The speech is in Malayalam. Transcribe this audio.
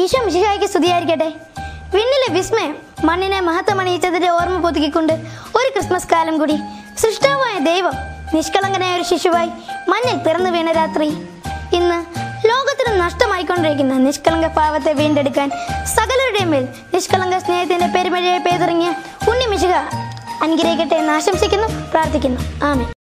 ഈശോ മിശിഹായ്ക്ക് സ്തുതിയായിരിക്കട്ടെ. വിണ്ണിലെ വിസ്മയം മണ്ണിനെ മഹത്വമണിയിച്ചതിന്റെ ഓർമ്മ പുതുക്കിക്കൊണ്ട് ഒരു ക്രിസ്മസ് കാലം കൂടി. സൃഷ്ടാവായ ദൈവം നിഷ്കളങ്കനായ ഒരു ശിശുവായി മണ്ണിൽ പിറന്നു വീണ രാത്രി. ഇന്ന് ലോകത്തിന് നഷ്ടമായിക്കൊണ്ടിരിക്കുന്ന നിഷ്കളങ്ക പാവത്തെ വീണ്ടെടുക്കാൻ സകലരുടെയും മേൽ നിഷ്കളങ്ക സ്നേഹത്തിന്റെ പെരുമഴയെ പെയ്തിറങ്ങിയ ഉണ്ണി മിശിക അനുഗ്രഹിക്കട്ടെ എന്ന് ആശംസിക്കുന്നു പ്രാർത്ഥിക്കുന്നു. ആമേ